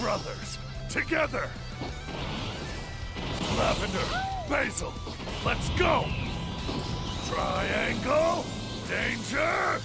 brothers, together! Lavender, Basil, let's go! Triangle, danger!